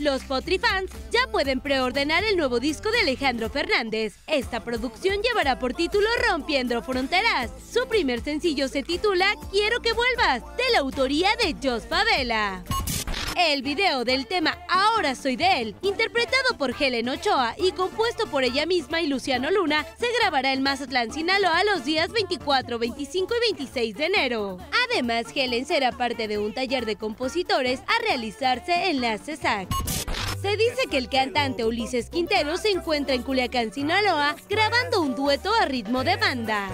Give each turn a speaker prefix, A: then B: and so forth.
A: Los Potri fans ya pueden preordenar el nuevo disco de Alejandro Fernández. Esta producción llevará por título Rompiendo Fronteras. Su primer sencillo se titula Quiero que vuelvas, de la autoría de Jos Favela. El video del tema Ahora soy de él, interpretado por Helen Ochoa y compuesto por ella misma y Luciano Luna, se grabará en Mazatlán, Sinaloa los días 24, 25 y 26 de enero. Además, Helen será parte de un taller de compositores a realizarse en la CESAC. Se dice que el cantante Ulises Quintero se encuentra en Culiacán, Sinaloa, grabando un dueto a ritmo de banda.